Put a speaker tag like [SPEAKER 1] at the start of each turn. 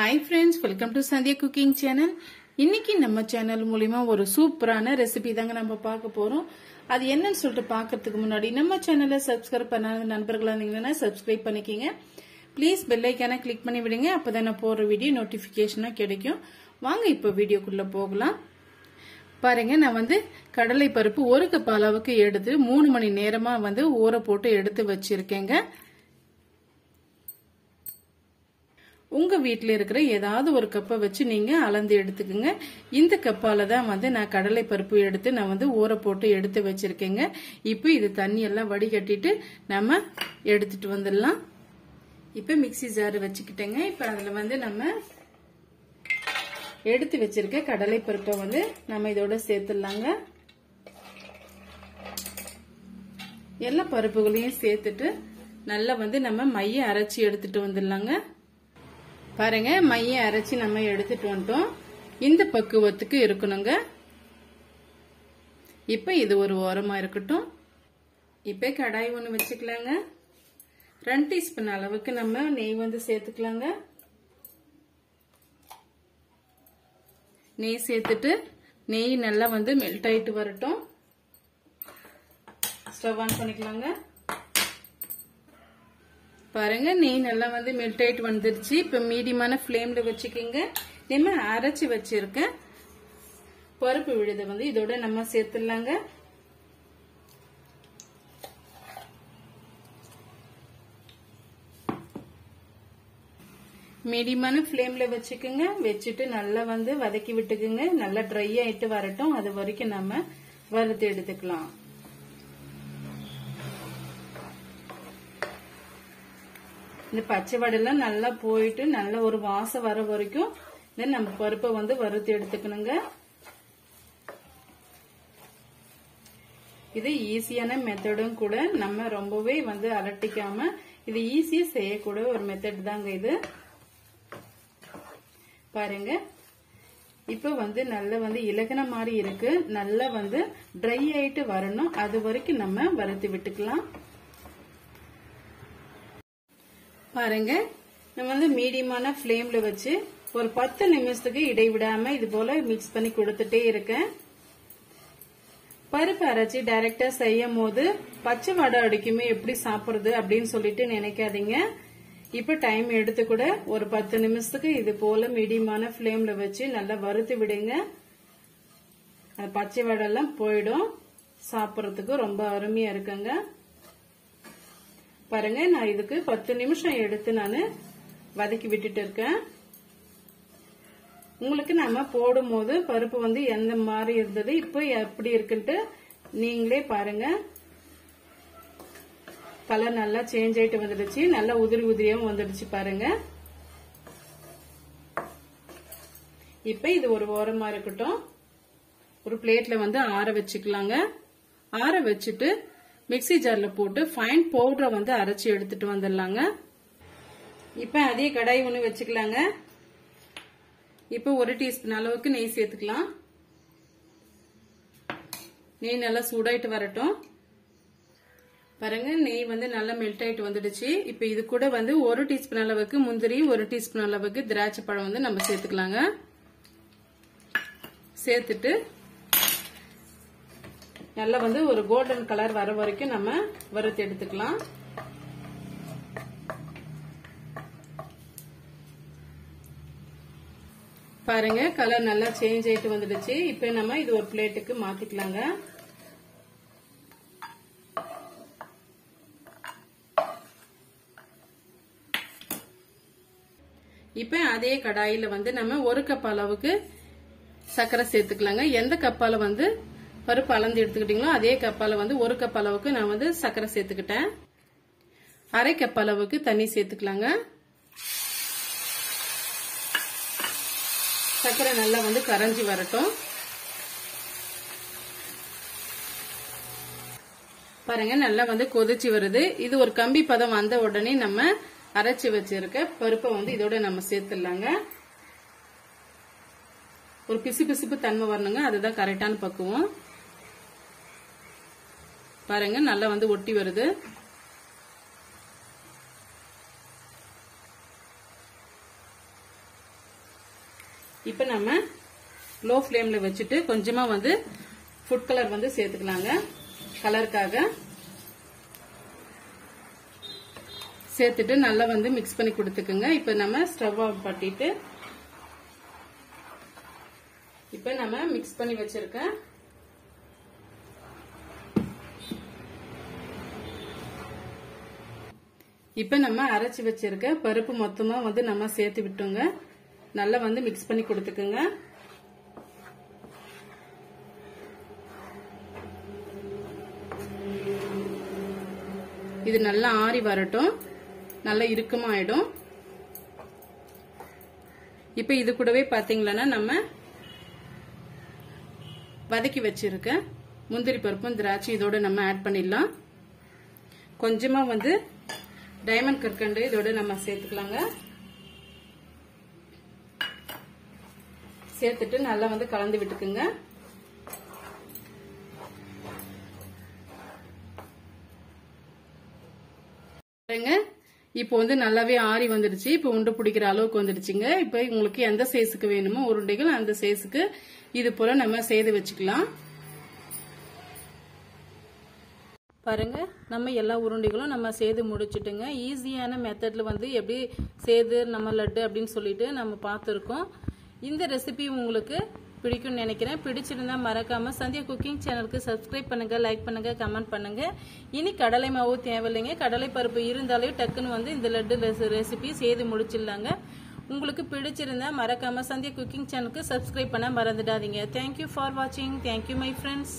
[SPEAKER 1] Hi friends welcome to Sandhya cooking channel இன்னைக்கு நம்ம channel மூலிமா ஒரு சூப்பரான ரெசிபி தாங்க நம்ம பார்க்க போகிறோம் அது என்னன்னு சொல்லிட்டு பார்க்கறதுக்கு முன்னாடி நம்ம சேனலை சப்ஸ்கிரைப் பண்ணாத நண்பர்களாக இருந்தீங்கன்னா சப்ஸ்கிரைப் பண்ணிக்கிங்க. ப்ளீஸ் பெல் கிளிக் பண்ணி விடுங்க அப்போ தான் நான் போகிற வீடியோ நோட்டிஃபிகேஷனாக கிடைக்கும். வாங்க இப்போ வீடியோக்குள்ளே போகலாம். பாருங்க நான் வந்து கடலை பருப்பு ஒரு கப் அளவுக்கு எடுத்து மூணு மணி நேரமாக வந்து ஊற போட்டு எடுத்து வச்சிருக்கேங்க. உங்க வீட்டில் இருக்கிற ஏதாவது ஒரு கப்பை வச்சு நீங்க அளந்து எடுத்துக்கோங்க. இந்த கப்பால தான் வந்து நான் கடலை பருப்பு எடுத்து நான் வந்து ஊற போட்டு எடுத்து வச்சிருக்கேங்க. இப்போ இது தண்ணி எல்லாம் வடிகட்டிட்டு நம்ம எடுத்துட்டு வந்துடலாம். இப்போ மிக்சி ஜார் வச்சுக்கிட்டேங்க. இப்போ அதில் வந்து நம்ம எடுத்து வச்சிருக்க கடலை பருப்பை வந்து நம்ம இதோட சேர்த்துடலாங்க. எல்லா பருப்புகளையும் சேர்த்துட்டு நல்லா வந்து நம்ம மைய அரைச்சி எடுத்துட்டு வந்துடலாங்க. பாருங்க மைய அரைச்சி நம்ம எடுத்துட்டு வந்துட்டோம். இந்த பக்குவத்துக்கு இருக்கணுங்க. இப்ப இது ஒரு ஓரமா இருக்கட்டும். இப்ப கடாய் ஒன்று வச்சுக்கலாங்க. ரெண்டு டீஸ்பூன் அளவுக்கு நம்ம நெய் வந்து சேர்த்துக்கலாங்க. நெய் சேர்த்துட்டு நெய் நல்லா வந்து மெல்ட் ஆயிட்டு வரட்டும். ஸ்டவ் ஆன் பண்ணிக்கலாங்க. பாருங்க நெய் நல்லா வந்து மெல்ட் ஆயிட்டு வந்துருச்சு. இப்ப மீடியமான ஃப்ளேமில் வச்சுக்கோங்க. நம்ம அரைச்சி வச்சிருக்க பருப்பு விழுதை வந்து இதோட நம்ம சேர்த்துடலாங்க. மீடியமான ஃப்ளேம்ல வச்சுக்கோங்க. வச்சுட்டு நல்லா வந்து வதக்கி விட்டுக்குங்க. நல்லா ட்ரை ஆயிட்டு வரட்டும். அது வரைக்கும் நம்ம வறுத்து எடுத்துக்கலாம். இந்த பச்சை வடெல்லாம் நல்லா போயிட்டு நல்ல ஒரு வாசம் வர வரைக்கும் தென் நம்ம பருப்பை வந்து வறுத்து எடுத்துக்கணுங்க. இது ஈஸியான மெத்தடும் கூட. நம்ம ரொம்பவே வந்து அலட்டிக்காம இது ஈஸியா செய்யக்கூடிய ஒரு மெத்தட் தாங்க இது. பாருங்க. இப்ப வந்து நல்ல வந்து இலகன மாதிரி இருக்கு. நல்லா வந்து ட்ரை ஆயிட்டு வரணும். அது வரைக்கும் நம்ம வறுத்து விட்டுக்கலாம். பாருங்க. நம்ம வந்து மீடியமான ஃப்ளேம்ல வச்சு ஒரு பத்து நிமிஷத்துக்கு இடைவிடாம இது போல மிக்ஸ் பண்ணி கொடுத்துட்டே இருக்கேன். பருப்பு அரைச்சி டைரக்டா செய்யும் போது பச்சை வடை அடிக்குமே எப்படி சாப்பிடுறது அப்படின்னு சொல்லிட்டு நினைக்காதீங்க. இப்ப டைம் எடுத்து கூட ஒரு பத்து நிமிஷத்துக்கு இது போல மீடியமான ஃப்ளேம்ல வச்சு நல்லா வறுத்து விடுங்க. பச்சை வடெல்லாம் போயிடும். சாப்பிட்றதுக்கு ரொம்ப அருமையா இருக்குங்க. பாருங்க நான் இதுக்கு பத்து நிமிஷம் எடுத்து நான் வதக்கி விட்டுட்டு இருக்கேன். உங்களுக்கு நம்ம போடும் போது பருப்பு வந்து எந்த மாதிரி இருந்தது இப்போ எப்படி இருக்குன்ட்டு நீங்களே பாருங்க. கலர் நல்லா சேஞ்ச் ஆயிட்டு வந்துடுச்சு. நல்லா உதிரி உதிரியாவும் வந்துடுச்சு பாருங்க. இப்ப இது ஒரு ஓரமா இருக்கட்டும். ஒரு பிளேட்ல வந்து ஆற வச்சுக்கலாங்க. ஆற வச்சுட்டு மிக்சி ஜார்ல போட்டு ஃபைன் பவுடரை வந்து அரைச்சி எடுத்துட்டு வந்துடலாங்க. இப்ப அதே கடாய் ஒன்று வச்சுக்கலாங்க. இப்ப ஒரு டீஸ்பூன் அளவுக்கு நெய் சேர்த்துக்கலாம். நெய் நல்லா சூடாயிட்டு வரட்டும். பாருங்க நெய் வந்து நல்லா மெல்ட் ஆயிட்டு வந்துடுச்சு. இப்ப இது கூட வந்து ஒரு டீஸ்பூன் அளவுக்கு முந்திரி ஒரு டீஸ்பூன் அளவுக்கு திராட்சை பழம் வந்து நம்ம சேர்த்துக்கலாங்க. சேர்த்துட்டு நல்லா வந்து ஒரு கோல்டன் கலர் வர வரைக்கும் நம்ம வறுத்து எடுத்துக்கலாம். பாருங்க கலர் நல்லா சேஞ்ச் ஆயிட்டு வந்துடுச்சு. இப்ப நம்ம இது ஒரு பிளேட்டுக்கு மாத்திக்கலாங்க. இப்ப அதே கடாயில வந்து நம்ம ஒரு கப் அளவுக்கு சர்க்கரை சேர்த்துக்கலாங்க. எந்த கப்பால வந்து பருப்பு அளந்து எடுத்துக்கிட்டீங்களோ அதே கப்பால வந்து ஒரு கப் அளவுக்கு நான் வந்து சர்க்கரை சேர்த்துக்கிட்டேன். அரை கப் அளவுக்கு தண்ணி சேர்த்துக்கலாங்க. சர்க்கரை நல்லா வந்து கரைஞ்சி வரட்டும். பாருங்க நல்லா வந்து கொதிச்சு வருது. இது ஒரு கம்பி பதம் வந்த உடனே நம்ம அரைச்சி வச்சிருக்க பருப்பை வந்து இதோட நம்ம சேர்த்துடலாங்க. ஒரு பிசு பிசுப்பு தன்மை வரணுங்க அதுதான் கரெக்டான பக்குவம். பாருங்க நல்லா வந்து ஒட்டி வருது. இப்போ நம்ம லோ ஃப்ளேமில் வச்சுட்டு கொஞ்சமாக வந்து ஃபுட் கலர் வந்து சேர்த்துக்கலாங்க. கலருக்காக சேர்த்துட்டு நல்லா வந்து மிக்ஸ் பண்ணி கொடுத்துக்குங்க. இப்போ நம்ம ஸ்டவ் ஆஃப் பண்ணிட்டு இப்போ நம்ம மிக்ஸ் பண்ணி வச்சிருக்கேன் இப்போ நம்ம அரைச்சி வச்சிருக்க பருப்பு மொத்தமா வந்து நம்ம சேர்த்து விட்டோங்க. நல்லா வந்து மிக்ஸ் பண்ணி கொடுத்துக்குங்க. இது நல்லா ஆறி வரட்டும். நல்லா இறுக்கமாயிடும் இப்போ இது கூடவே பாத்தீங்களன்னா நம்ம வதக்கி வச்சிருக்க முந்திரி பருப்பும் திராட்சை இதோட நம்ம ஆட் பண்ணிடலாம். கொஞ்சமா வந்து டைமண்ட் கற்கண்டு இதோட நம்ம சேர்த்துக்கலாங்க. சேர்த்துட்டு நல்லா வந்து கலந்து விட்டுக்குங்க. இப்போ வந்து நல்லாவே ஆறி வந்துடுச்சு. இப்போ உருண்டை பிடிக்கிற அளவுக்கு வந்துடுச்சுங்க. இப்போ உங்களுக்கு எந்த சைஸுக்கு வேணுமோ உருண்டைகள் அந்த சைஸுக்கு இது போல நம்ம செய்து வச்சுக்கலாம். பாருங்க நம்ம எல்லா உருண்டைகளும் நம்ம செய்து முடிச்சுட்டுங்க. ஈஸியான மெத்தடில் வந்து எப்படி செய்து நம்ம லட்டு அப்படின்னு சொல்லிட்டு நம்ம பார்த்துருக்கோம். இந்த ரெசிபி உங்களுக்கு பிடிக்கும்னு நினைக்கிறேன். பிடிச்சிருந்தா மறக்காமல் சந்தியா குக்கிங் சேனலுக்கு சப்ஸ்கிரைப் பண்ணுங்கள் லைக் பண்ணுங்கள் கமெண்ட் பண்ணுங்க. இனி கடலை மாவு தேவையில்லைங்க. கடலை பருப்பு இருந்தாலே டக்குன்னு வந்து இந்த லட்டு ரெசிபி செய்து முடிச்சிடலாங்க. உங்களுக்கு பிடிச்சிருந்தா மறக்காமல் சந்தியா குக்கிங் சேனலுக்கு சப்ஸ்கிரைப் பண்ண மறந்துடாதீங்க. தேங்க்யூ ஃபார் வாட்சிங் தேங்க்யூ மை ஃப்ரெண்ட்ஸ்